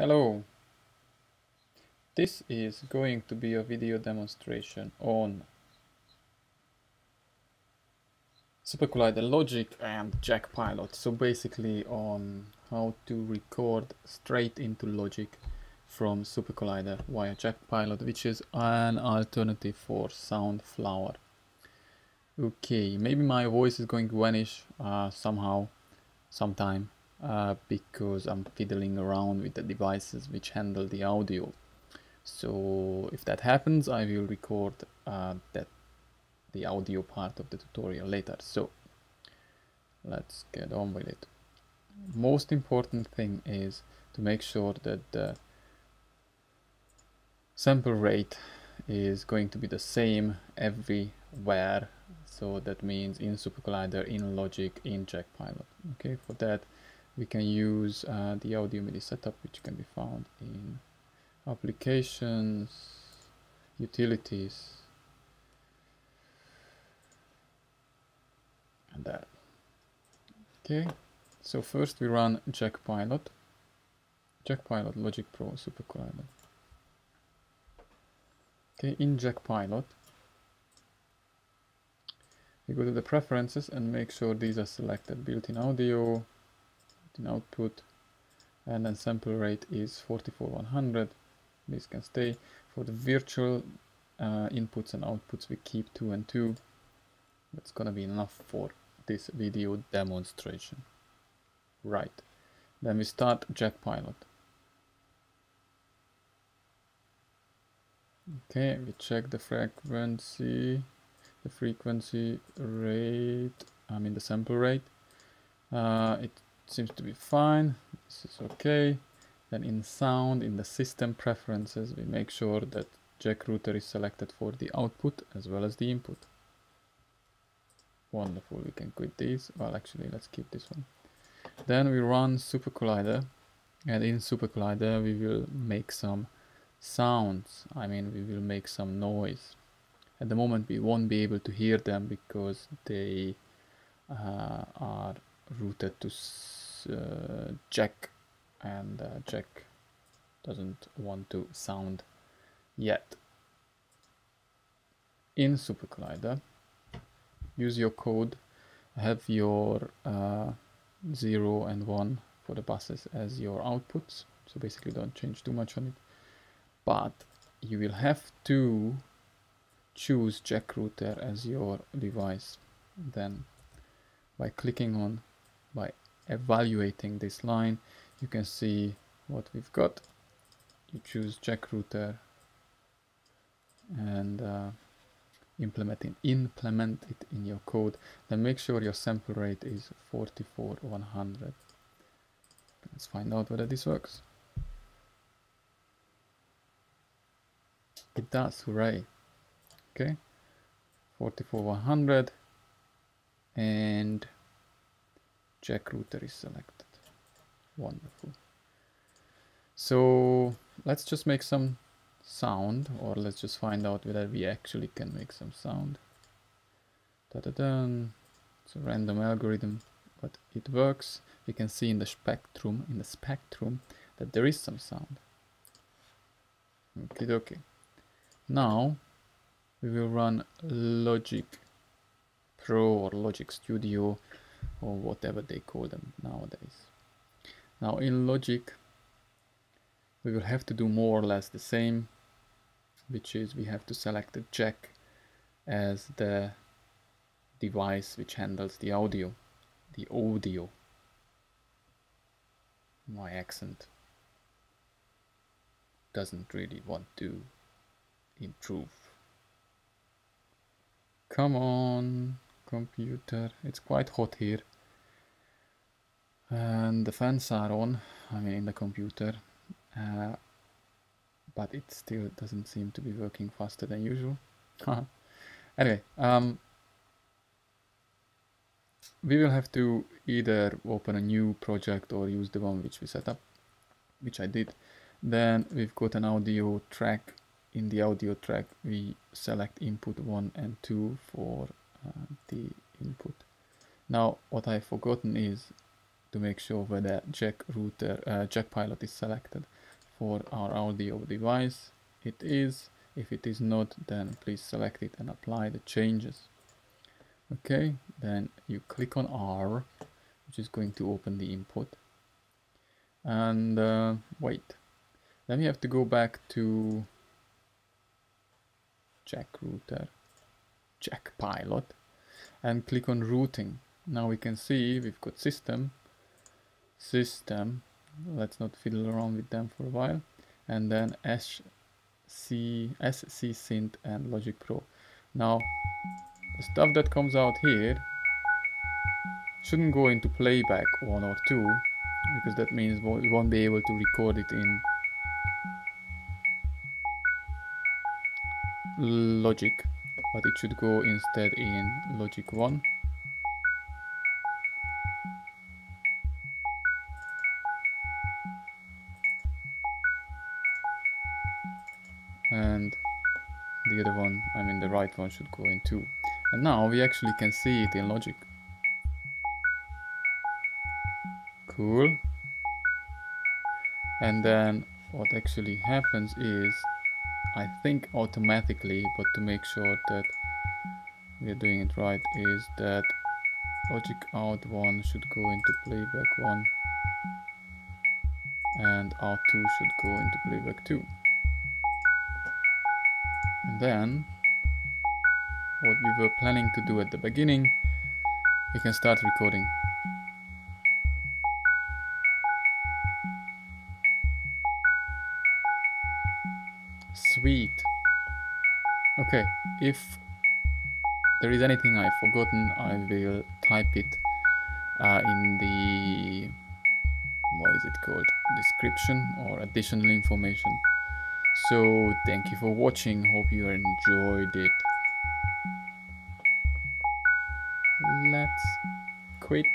Hello. This is going to be a video demonstration on SuperCollider Logic and Jack Pilot. So basically on how to record straight into Logic from SuperCollider via Jack Pilot, which is an alternative for Soundflower. Okay, maybe my voice is going to vanish uh, somehow, sometime uh, because I'm fiddling around with the devices which handle the audio. So if that happens, I will record uh, that the audio part of the tutorial later. So let's get on with it. Most important thing is to make sure that the sample rate is going to be the same everywhere. So that means in SuperCollider, in Logic, in Jack Pilot. Okay, for that we can use uh, the audio MIDI setup which can be found in applications utilities and that. Okay so first we run jack pilot jack pilot logic pro SuperCollider okay in jack pilot we go to the preferences and make sure these are selected. Built-in audio in output and then sample rate is 44100 this can stay for the virtual uh, inputs and outputs we keep 2 and 2 that's gonna be enough for this video demonstration. Right. Then we start jack pilot. Okay we check the frequency the frequency rate I mean the sample rate. Uh, it seems to be fine. This is okay. Then in sound in the system preferences we make sure that jack router is selected for the output as well as the input. Wonderful we can quit these. Well actually let's keep this one. Then we run SuperCollider and in SuperCollider we will make some sounds. I mean we will make some noise. At the moment we won't be able to hear them because they uh, are routed to uh, Jack and uh, Jack doesn't want to sound yet. In SuperCollider, use your code, have your uh, 0 and 1 for the buses as your outputs, so basically don't change too much on it. But you will have to choose Jack router as your device then by clicking on by evaluating this line. You can see what we've got. You choose jack router and uh, implement it, implement it in your code. Then make sure your sample rate is 44 100 let's find out whether this works. It does hooray. Okay. 44 100 and jack router is selected. Wonderful. So let's just make some sound or let's just find out whether we actually can make some sound. Da -da it's a random algorithm but it works. You can see in the spectrum in the spectrum that there is some sound. Okay okay now we will run logic pro or logic studio or whatever they call them nowadays. Now in logic we will have to do more or less the same which is we have to select the jack as the device which handles the audio the audio my accent doesn't really want to improve come on computer. It's quite hot here. And the fans are on I mean in the computer. Uh, but it still doesn't seem to be working faster than usual. Anyway um, we will have to either open a new project or use the one which we set up which I did. Then we've got an audio track. In the audio track we select input 1 and 2 for the input. Now what I've forgotten is to make sure whether jack router, uh, jack pilot is selected. for our audio device. It is. If it is not, then please select it and apply the changes. Okay, then you click on R, which is going to open the input. And uh, wait, then we have to go back to jack router, jack pilot, and click on routing. Now we can see we've got system, system, let's not fiddle around with them for a while, and then SC, SC Synth and Logic Pro. Now the stuff that comes out here shouldn't go into playback one or two because that means we won't be able to record it in logic but it should go instead in logic 1 and the other one I mean the right one should go in 2 and now we actually can see it in logic. Cool. And then what actually happens is I think automatically but to make sure that we are doing it right is that logic out 1 should go into playback 1 and R2 should go into playback 2 and then what we were planning to do at the beginning we can start recording Sweet. Okay, if there is anything I've forgotten, I will type it uh, in the what is it called description or additional information. So thank you for watching. Hope you enjoyed it. Let's quit.